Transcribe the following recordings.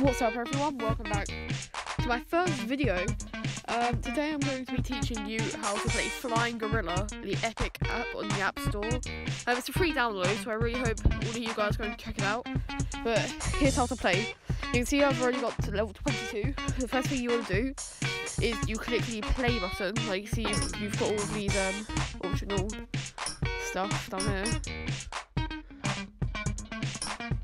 What's up everyone, welcome back to my first video. Um, today I'm going to be teaching you how to play Flying Gorilla, the epic app on the App Store. Um, it's a free download, so I really hope all of you guys go and check it out. But here's how to play. You can see I've already got to level 22. The first thing you want to do is you click the play button. Like, see, you've got all of these um, optional stuff down here.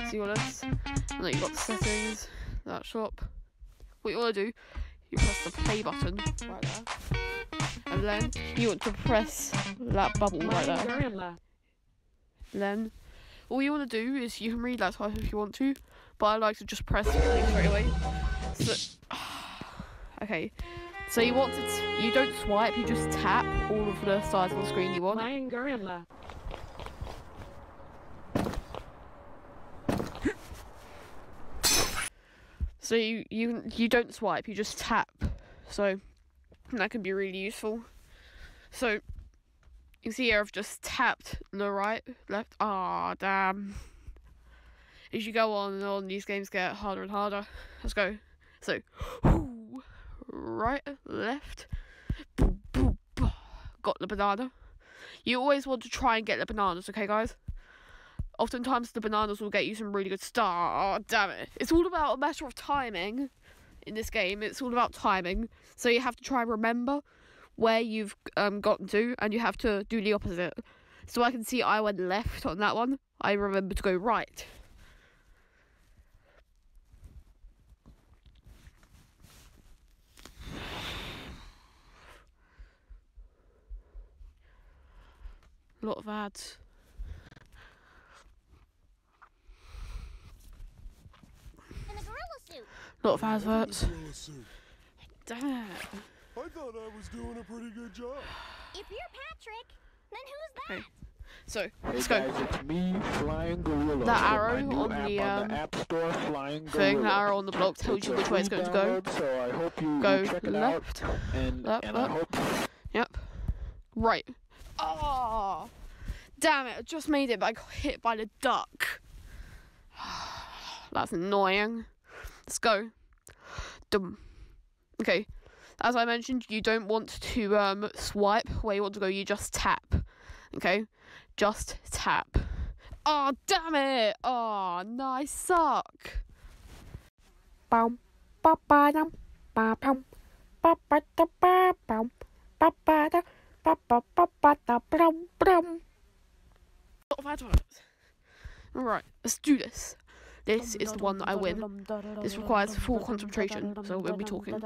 See all this? And then you've got the settings, that shop. What you want to do, you press the play button right there. And then you want to press that bubble right there. Then all you want to do is you can read that title if you want to, but I like to just press play straight away. So Okay. So you want to, t you don't swipe, you just tap all of the sides of the screen you want. Lion gorilla. So you, you you don't swipe, you just tap. So that can be really useful. So you see here I've just tapped the right, left. Ah, oh, damn. As you go on and on, these games get harder and harder. Let's go. So. Whew right, left. Got the banana. You always want to try and get the bananas, okay, guys? Oftentimes, the bananas will get you some really good stuff. Oh, damn it. It's all about a matter of timing in this game. It's all about timing. So you have to try and remember where you've um, gotten to, and you have to do the opposite. So I can see I went left on that one. I remember to go right. a lot of ads. A lot of adverts. Damn. I thought I was doing a pretty good job. If you're Patrick, then who's that? Okay. So, let's hey go. It's me, Flying Gorilla. That arrow on the, um, on the App Store, Flying thing, that arrow on the block tells it's you which way it's going download, to go. So I hope you go check it left, out. And, up, and up. I hope... Yep. Right. Oh, damn it. I just made it, but I got hit by the duck. That's annoying. Let's go. Dum. Okay. As I mentioned, you don't want to um, swipe where you want to go. You just tap. Okay? Just tap. Oh, damn it. Oh, nice suck. Ba ba dum, ba pum, ba ba da ba ba ba da. Lot of adverts. Alright, let's do this. This is the one that I win. This requires full concentration, so we'll be talking.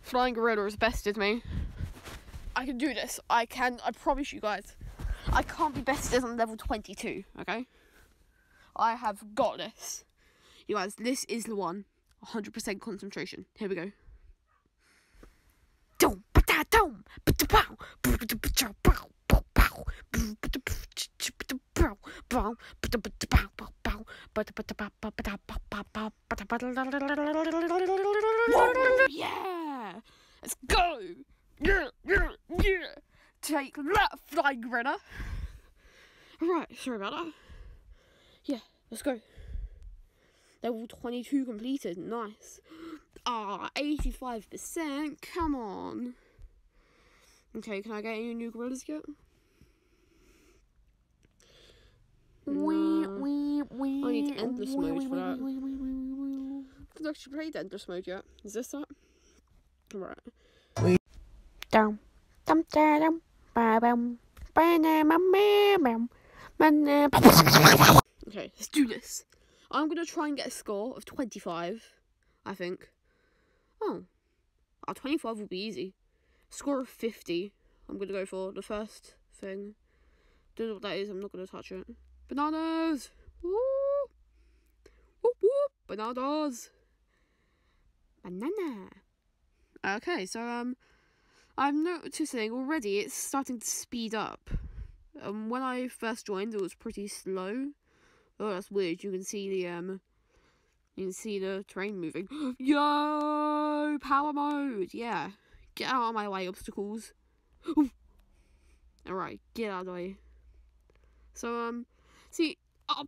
Flying Gorilla is bested me. I can do this. I can. I promise you guys. I can't be bested on level 22, okay? I have got this. You guys, this is the one. 100% concentration. Here we go. Yeah! Let's go! Yeah, yeah, yeah! take that, flying runner. Right, sorry about that. Yeah, let's go. Level 22 completed, nice. Ah, 85%, come on. Okay, can I get any new gorillas yet? Wee, wee, wee. I need endless wee, mode for that. Wee, wee, wee, I've actually played endless mode yet. Is this that? Right. Down. Dum, da, dum. Okay, let's do this. I'm gonna try and get a score of 25, I think. Oh. Uh, 25 will be easy. Score of 50. I'm gonna go for the first thing. Don't know what that is, I'm not gonna touch it. Bananas! Woo! Whoop whoop! Bananas! Banana! Okay, so, um, I'm noticing already it's starting to speed up. Um, when I first joined, it was pretty slow. Oh, that's weird. You can see the um, you can see the train moving. Yo, power mode. Yeah, get out of my way, obstacles. All right, get out of the way. So um, see, oh,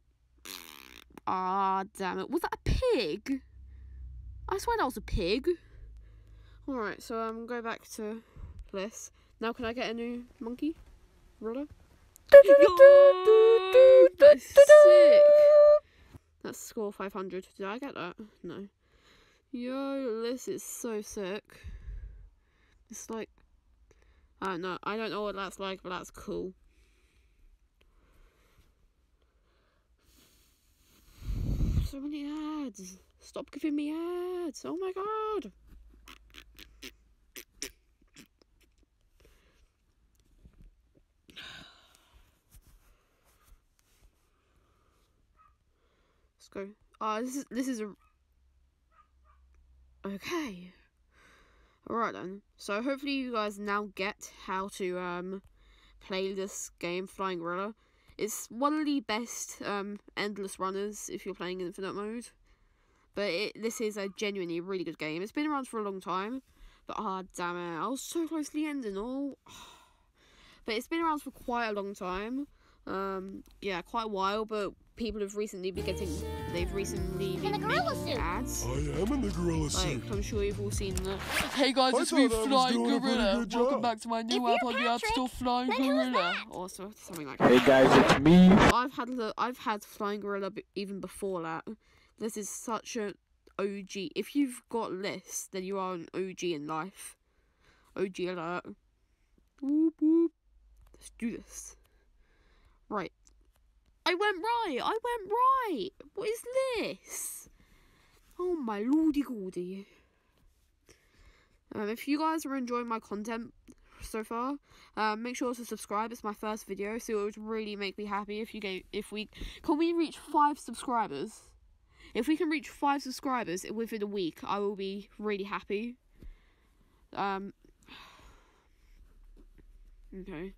ah, damn it, was that a pig? I swear that was a pig. All right, so I'm um, go back to this. Now, can I get a new monkey? Roller? That's sick. That's score 500. Did I get that? No. Yo, this is so sick. It's like, I don't know. I don't know what that's like, but that's cool. So many ads. Stop giving me ads. Oh my god. Go. Ah, this is this is a okay. Alright then. So hopefully you guys now get how to um play this game, Flying Gorilla. It's one of the best um endless runners if you're playing infinite mode. But it, this is a genuinely really good game. It's been around for a long time. But ah damn it, I was so close to the end and all. But it's been around for quite a long time. Um, yeah, quite a while. But people have recently been getting, they've recently In a been gorilla making suit. ads. I am in the gorilla Like, suit. I'm sure you've all seen the. Hey guys, I it's me, thought I was Flying doing a pretty Gorilla. good Welcome job. back to my new If app you're on the App Patrick, Store, Flying Gorilla. that? Or so, something like that. Hey guys, it's me. I've had the, I've had Flying Gorilla b- even before that. This is such a OG. If you've got lists, then you are an OG in life. OG alert. Whoop whoop. Let's do this. Right. I went right. I went right. What is this? Oh my lordy gordy. Um, if you guys are enjoying my content so far, um, make sure to subscribe. It's my first video, so it would really make me happy if you gave if we can we reach five subscribers. If we can reach five subscribers within a week, I will be really happy. Um. Okay.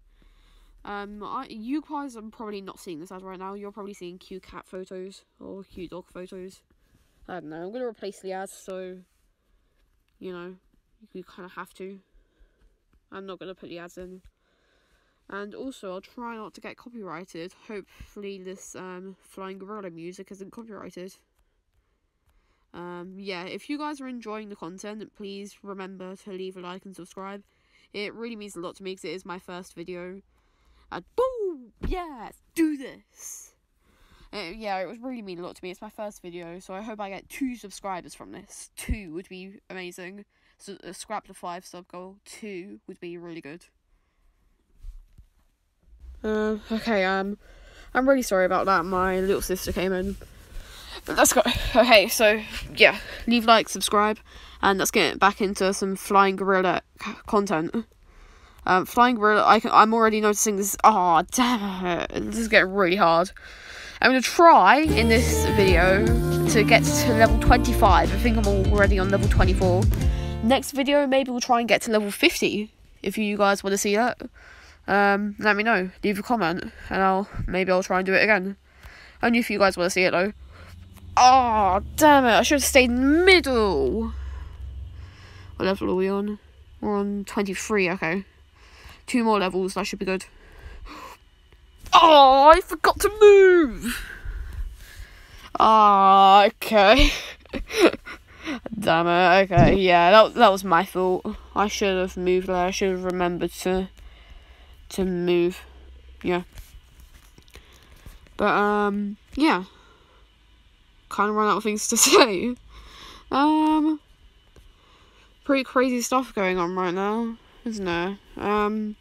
Um, I, you guys are probably not seeing this ad right now. You're probably seeing cute cat photos or cute dog photos. I don't know. I'm gonna replace the ads, so you know you kind of have to. I'm not gonna put the ads in. And also, I'll try not to get copyrighted. Hopefully, this um, Flying Gorilla music isn't copyrighted. Um, yeah, if you guys are enjoying the content, please remember to leave a like and subscribe. It really means a lot to me because it is my first video. And boom! Yes, do this! Uh, yeah, it was really mean a lot to me. It's my first video, so I hope I get two subscribers from this. Two would be amazing. So uh, scrap the five sub goal. Two would be really good. Uh, okay, um, I'm really sorry about that. My little sister came in. But let's go. Okay, so yeah, leave like, subscribe, and let's get back into some Flying Gorilla content. Um, Flying Gorilla, I can, I'm already noticing this. Oh, damn it. This is getting really hard. I'm going to try in this video to get to level 25. I think I'm already on level 24. Next video, maybe we'll try and get to level 50. If you guys want to see that, um, let me know. Leave a comment, and I'll maybe I'll try and do it again. Only if you guys want to see it though. Oh, damn it! I should have stayed in the middle. What level are we on? We're on 23. Okay, two more levels. That should be good. Oh, I forgot to move. Ah, okay. Damn it. Okay, yeah, that that was my fault. I should have moved there. I should have remembered to to move. Yeah. But um, yeah. Kind of run out of things to say. Um, pretty crazy stuff going on right now, isn't there? Um,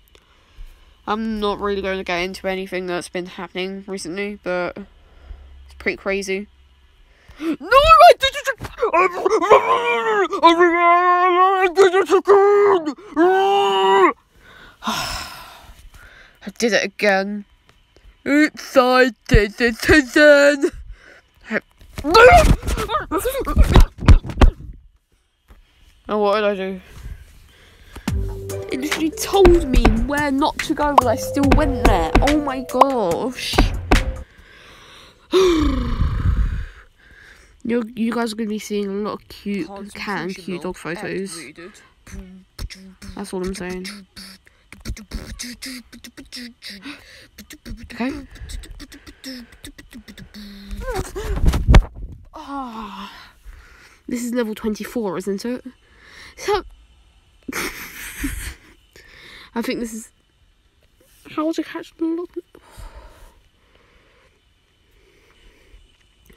I'm not really going to get into anything that's been happening recently, but it's pretty crazy. No, I did it again! I did it again! Oops, I did it again. Oh, what did I do? Literally told me where not to go, but I still went there. Oh my gosh. you you guys are gonna be seeing a lot of cute cat and cute dog photos. That's all I'm saying. Okay. Ah, this is level 24, isn't it? So, I think this is. How to catch the Loch,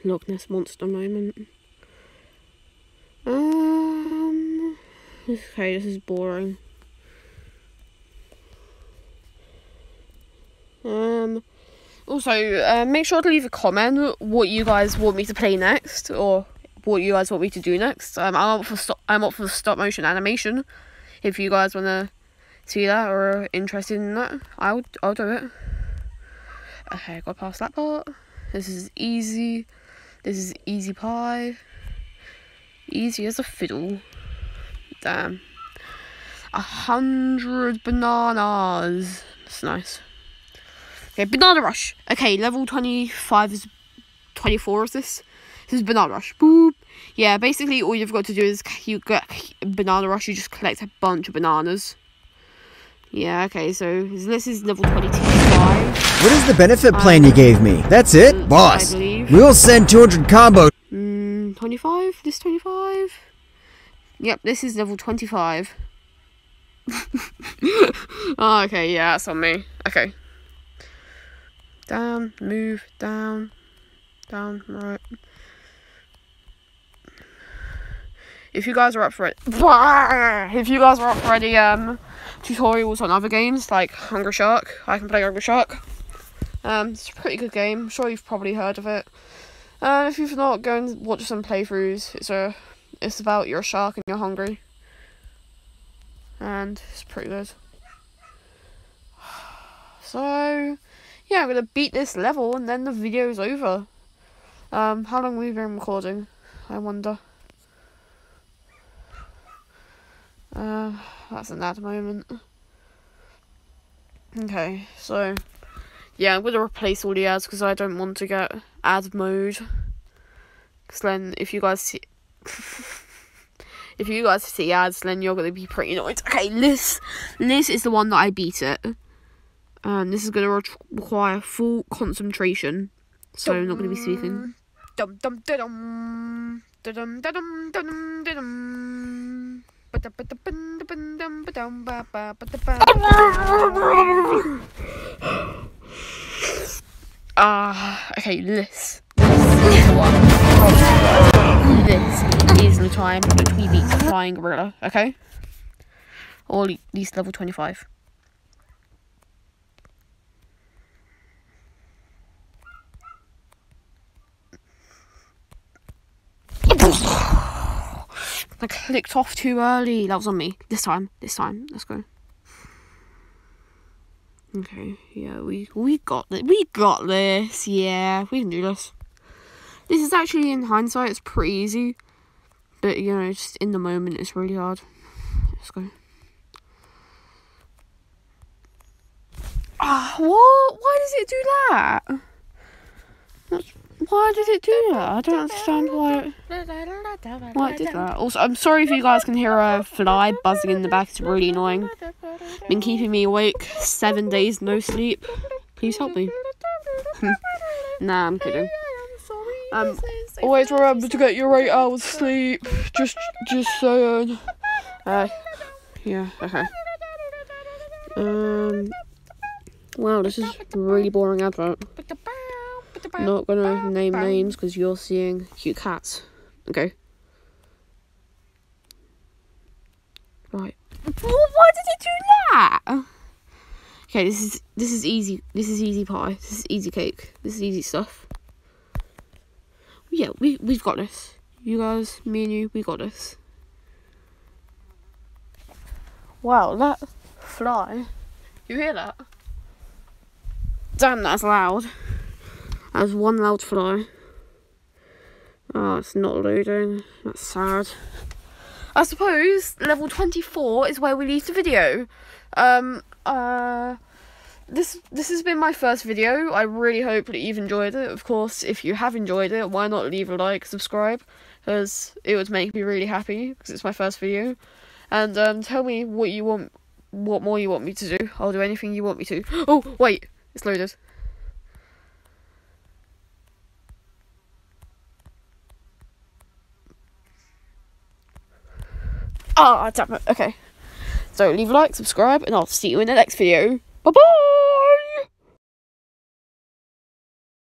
Loch Ness monster moment? Um. Okay, this is boring. Um. Also, uh, make sure to leave a comment what you guys want me to play next, or what you guys want me to do next. Um, I'm up for stop. I'm up for stop motion animation. If you guys wanna see that or are interested in that, I'll I'll do it. Okay, got past that part. This is easy. This is easy pie. Easy as a fiddle. Damn. A hundred bananas. That's nice. Okay, Banana Rush. Okay, level 25 is 24 is this? This is Banana Rush. Boop. Yeah, basically all you've got to do is you get Banana Rush, you just collect a bunch of bananas. Yeah, okay, so this is level 22. What is the benefit plan you gave me? That's it? I Boss, we'll send 200 combo. Mm, 25? This 25? Yep, this is level 25. oh, okay, yeah, that's on me. Okay. Down, move, down, down, right. If you guys are up for it, if you guys are up for any um tutorials on other games like Hungry Shark, I can play Hungry Shark. Um, it's a pretty good game. I'm sure you've probably heard of it. Uh, if you've not, go and watch some playthroughs. It's a, it's about you're a shark and you're hungry, and it's pretty good. So, yeah, I'm gonna beat this level and then the video's over. Um, how long have we been recording? I wonder. Uh, that's an ad moment. Okay, so yeah, I'm gonna replace all the ads because I don't want to get ad mode. Because then, if you guys see, if you guys see ads, then you're gonna be pretty annoyed. Okay, this this is the one that I beat it. Um, this is gonna re- require full concentration, so I'm not gonna be speaking. Dum dum dum dum dum dum dum dum. Ah, okay, this. This is the one. This is the time which we beat the Flying Gorilla, okay? Or at least level 25. I clicked off too early. That was on me. This time. This time. Let's go. Okay. Yeah, we we got this. We got this. Yeah, we can do this. This is actually in hindsight, it's pretty easy, but you know, just in the moment, it's really hard. Let's go. Ah, what? Why does it do that? That's, why did it do that? I don't understand why. It, why it did that. Also, I'm sorry if you guys can hear a fly buzzing in the back. It's really annoying. Been keeping me awake seven days, no sleep. Please help me. nah, I'm kidding. Um, always remember to get your eight hours sleep. Just, just saying. Uh, yeah. Okay. Um. Wow, this is really boring advert. Not gonna name names because you're seeing cute cats. Okay. Right. Why did it do that? Okay, this is this is easy. This is easy pie. This is easy cake. This is easy stuff. Yeah, we we've got this. You guys, me and you, we got this. Wow, that fly. You hear that? Damn, that's loud. That's one loud fly. Oh, it's not loading. That's sad. I suppose level 24 is where we leave the video. Um, uh, this this has been my first video. I really hope that you've enjoyed it. Of course, if you have enjoyed it, why not leave a like, subscribe, because it would make me really happy because it's my first video. And um, tell me what you want, what more you want me to do. I'll do anything you want me to. Oh wait, it's loaded. Ah, damn it. Okay. So leave a like, subscribe, and I'll see you in the next video. Bye bye!